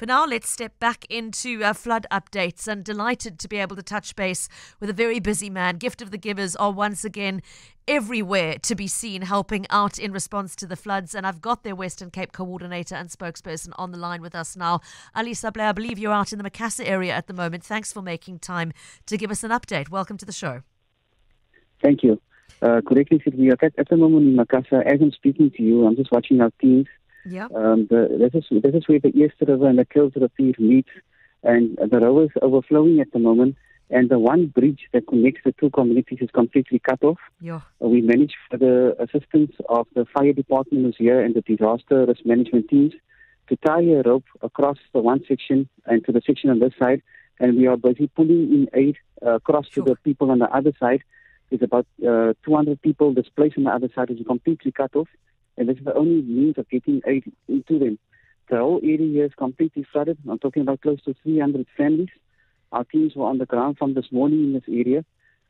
For now, let's step back into uh, flood updates and delighted to be able to touch base with a very busy man. Gift of the Givers are once again everywhere to be seen helping out in response to the floods. And I've got their Western Cape coordinator and spokesperson on the line with us now. Ali Sablay, I believe you're out in the Macassar area at the moment. Thanks for making time to give us an update. Welcome to the show. Thank you. Uh, correctly said, we are at, the moment in Macassar. As I'm speaking to you, I'm just watching our teams yeah. Um, the, this is this is where the Eerste River and the Kuils River meet, and the river is overflowing at the moment. And the one bridge that connects the two communities is completely cut off. Yeah. We managed for the assistance of the fire department who's here and the disaster risk management teams to tie a rope across the one section and to the section on this side. And we are busy pulling in aid uh, across sure. to the people on the other side. There's about uh, 200 people displaced on the other side, which is completely cut off and this is the only means of getting aid into them. The whole area is completely flooded. I'm talking about close to 300 families. Our teams were on the ground from this morning in this area,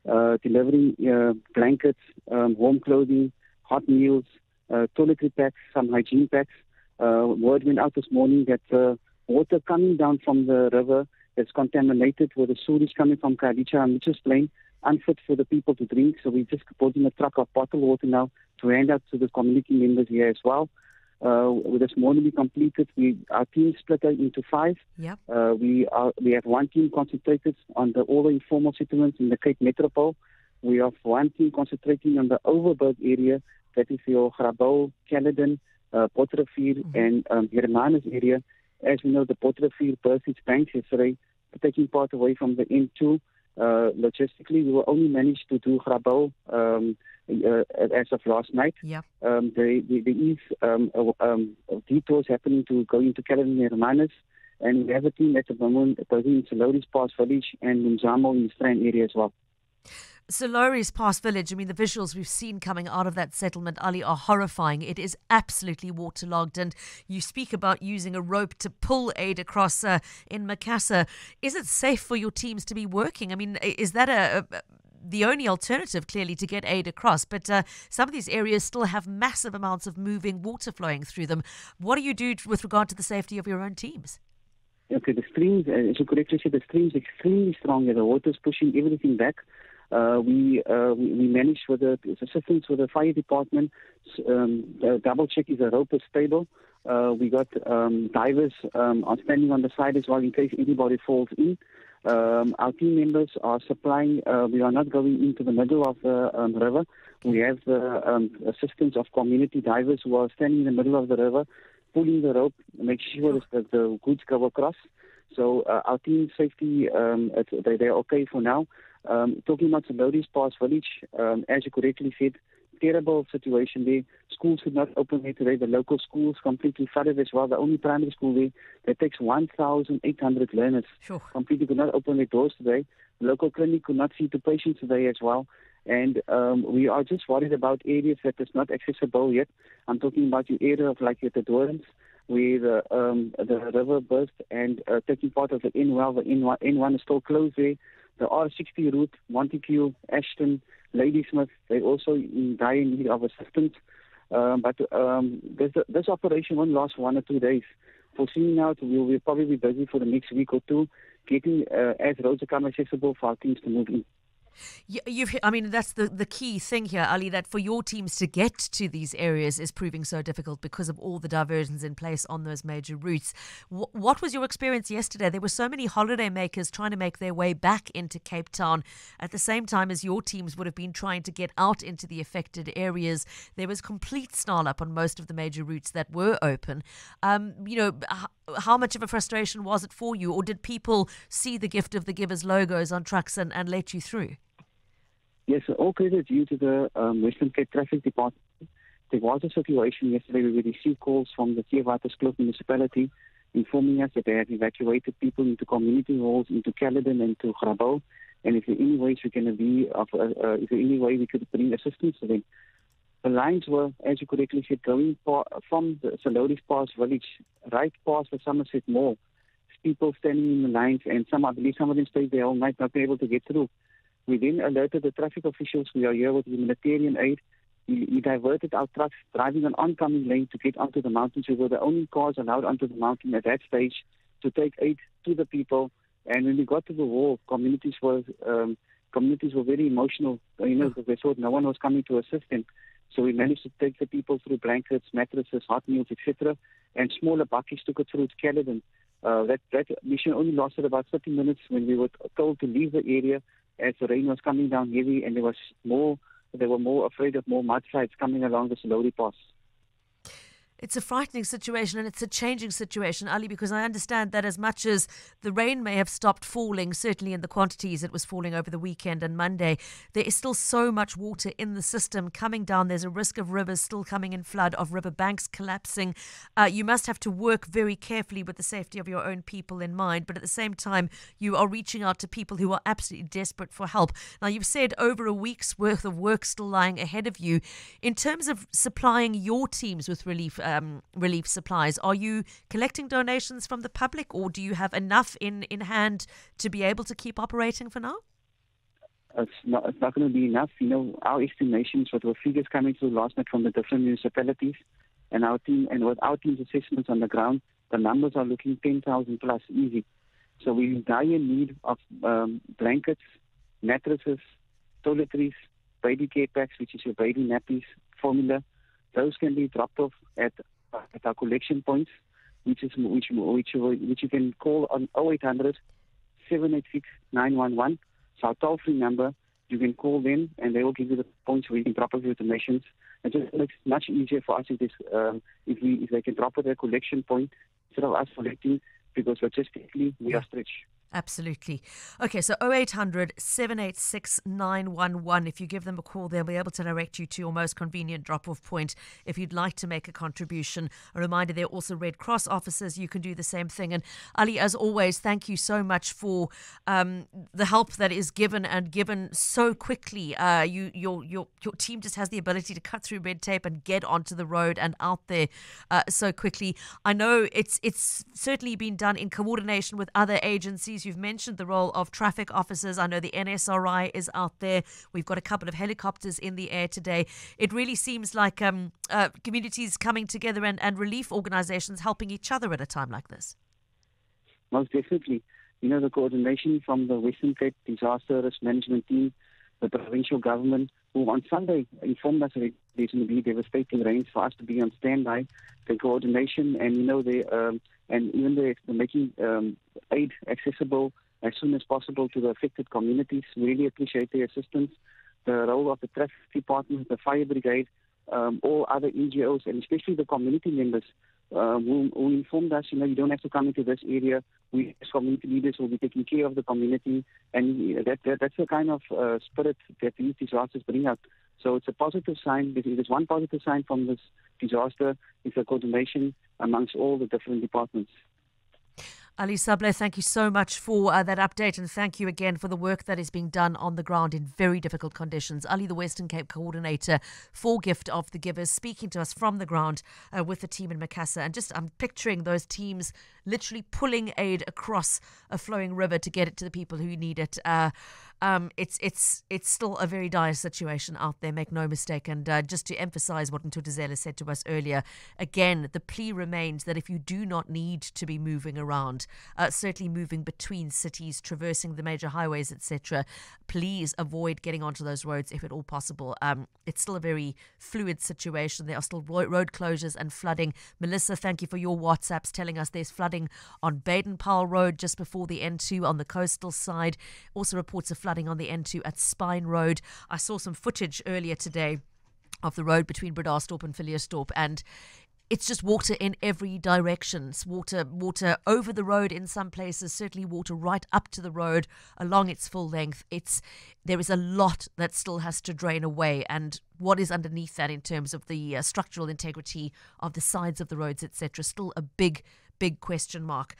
uh, delivering uh, blankets, um, warm clothing, hot meals, uh, toiletry packs, some hygiene packs. Uh, word went out this morning that uh, water coming down from the river is contaminated with the sewage coming from Khayelitsha and Mitchell's Plain unfit for the people to drink. So we're just putting a truck of bottled water now to hand out to the community members here as well. Uh, this morning we completed, we, our team split into five. Yep. Uh, we are, we have one team concentrated on the all the informal settlements in the Cape Metropole. We have one team concentrating on the Overberg area, that is your Grabouw, Caledon, uh, mm-hmm. and um, Hermanus area. As we know, the Potrefuur burst its banks yesterday, taking part away from the N2 uh, logistically, we will only manage to do Grabouw um, uh, as of last night. Yeah. Um, there, there is um, um, detours happening to go into Caledon Hermanus, and we have a team at the moment in Sir Lowry's Pass Village and Mzamo in the Strand area as well. Sir Lowry's Pass Village, I mean, the visuals we've seen coming out of that settlement, Ali, are horrifying. It is absolutely waterlogged. And you speak about using a rope to pull aid across uh, in Macassar. Is it safe for your teams to be working? I mean, is that a, a the only alternative, clearly, to get aid across. But uh, some of these areas still have massive amounts of moving water flowing through them. What do you do with regard to the safety of your own teams? Okay, the streams, uh, as you correctly said, the streams extremely strong. The water is pushing everything back. Uh, we, uh, we, we managed with the assistance with the fire department. Um, double check is the rope is stable. Uh, we got um, divers um, are standing on the side as well in case anybody falls in. Um, our team members are supplying. Uh, we are not going into the middle of the um, river. We have the um, assistance of community divers who are standing in the middle of the river, pulling the rope, make sure that the goods go across. So uh, our team safety, um, they, they're okay for now. Um, talking about Sir Lowry's Pass Village, um, as you correctly said, terrible situation there. Schools could not open there today. The local schools completely flooded as well. The only primary school there that takes 1,800 learners sure. completely could not open their doors today. The local clinic could not see the patients today as well. And um, we are just worried about areas that is not accessible yet. I'm talking about the area of like De Doorns, where the, um, the river burst and uh, taking part of the N1. The N1, N1 is still closed there the R60 route, Montagu, Ashton, Ladismith, they also in dire need of assistance. Um, but um, this, this operation won't last one or two days. Foreseeing out, we'll, we'll probably be busy for the next week or two, getting uh, as roads become accessible for our teams to move in. You've, I mean, that's the, the key thing here, Ali, that for your teams to get to these areas is proving so difficult because of all the diversions in place on those major routes. W- what was your experience yesterday? There were so many holiday makers trying to make their way back into Cape Town at the same time as your teams would have been trying to get out into the affected areas. There was complete snarl up on most of the major routes that were open. Um, you know, h- how much of a frustration was it for you, or did people see the gift of the givers logos on trucks and, and let you through? Yes, all credit due to the um, Western Cape Traffic Department. There was a situation yesterday we received calls from the Theewaterskloof municipality informing us that they have evacuated people into community halls, into Caledon and to Grabouw. And if there any ways we can be of, uh, uh, if there any way we could bring assistance to them. The lines were, as you correctly said, going from the Sir Lowry's Pass village right past the Somerset Mall. People standing in the lines, and some, I believe, some of them stayed there all night, not be able to get through. We then alerted the traffic officials. We are here with humanitarian aid. We, we diverted our trucks driving an oncoming lane to get onto the mountains. We were the only cars allowed onto the mountain at that stage to take aid to the people. And when we got to the wall, communities were um, communities were very emotional, you know, because they thought no one was coming to assist them. So we managed to take the people through blankets, mattresses, hot meals, etc. And smaller bakkies took it through to Caledon. Uh, that, that mission only lasted about 30 minutes when we were told to leave the area as the rain was coming down heavy and there was more, they were more afraid of more mudslides coming along the Slowly Pass. It's a frightening situation and it's a changing situation, Ali, because I understand that as much as the rain may have stopped falling, certainly in the quantities it was falling over the weekend and Monday, there is still so much water in the system coming down. There's a risk of rivers still coming in flood, of river banks collapsing. Uh, you must have to work very carefully with the safety of your own people in mind, but at the same time, you are reaching out to people who are absolutely desperate for help. Now, you've said over a week's worth of work still lying ahead of you. In terms of supplying your teams with relief, um, relief supplies. Are you collecting donations from the public, or do you have enough in, in hand to be able to keep operating for now? It's not, it's not going to be enough. You know, our estimations, what were figures coming through last night from the different municipalities, and our team, and with our team's assessments on the ground, the numbers are looking 10,000 plus easy. So we're in dire need of um, blankets, mattresses, toiletries, baby care packs, which is your baby nappies, formula. Those can be dropped off at at our collection points, which is which which which you can call on 0800 786 911. It's our toll free number. You can call them and they will give you the points where you can drop off your donations. It just makes it much easier for us if, this, um, if we if they can drop at a collection point instead of us collecting because logistically we are stretched. Absolutely. Okay, so 0800 786 911. If you give them a call, they'll be able to direct you to your most convenient drop off point if you'd like to make a contribution. A reminder they're also Red Cross officers. You can do the same thing. And Ali, as always, thank you so much for um, the help that is given and given so quickly. Uh, you, your, your, your team just has the ability to cut through red tape and get onto the road and out there uh, so quickly. I know it's, it's certainly been done in coordination with other agencies You've mentioned the role of traffic officers. I know the NSRI is out there. We've got a couple of helicopters in the air today. It really seems like um, uh, communities coming together and, and relief organizations helping each other at a time like this. Most definitely. You know, the coordination from the Western Cape Disaster Risk Management Team, the provincial government, who on Sunday informed us that going to be devastating rains for us to be on standby. The coordination and, you know, the um, and even the, the making um, aid accessible as soon as possible to the affected communities. We Really appreciate their assistance. The role of the traffic department, the fire brigade, um, all other NGOs, and especially the community members uh, who, who, informed us, you know, you don't have to come into this area. We, as community leaders, will be taking care of the community, and that, that that's the kind of uh, spirit that these disasters bring out. So it's a positive sign. There's one positive sign from this disaster is the coordination amongst all the different departments. Ali Sablay, thank you so much for uh, that update and thank you again for the work that is being done on the ground in very difficult conditions. Ali, the Western Cape coordinator for Gift of the Givers, speaking to us from the ground uh, with the team in Macassar. And just I'm picturing those teams literally pulling aid across a flowing river to get it to the people who need it. Uh, um, it's it's it's still a very dire situation out there. Make no mistake. And uh, just to emphasise what Ntutuzela said to us earlier, again, the plea remains that if you do not need to be moving around, uh, certainly moving between cities, traversing the major highways, etc., please avoid getting onto those roads if at all possible. Um, it's still a very fluid situation. There are still road closures and flooding. Melissa, thank you for your WhatsApps telling us there's flooding on Baden-Powell Road just before the N2 on the coastal side. Also reports of flooding flooding on the N2 at Spine Road. I saw some footage earlier today of the road between Bredasdorp and Villiersdorp and it's just water in every direction. It's water, water over the road in some places, certainly water right up to the road along its full length. It's there is a lot that still has to drain away, and what is underneath that in terms of the uh, structural integrity of the sides of the roads, etc., still a big, big question mark.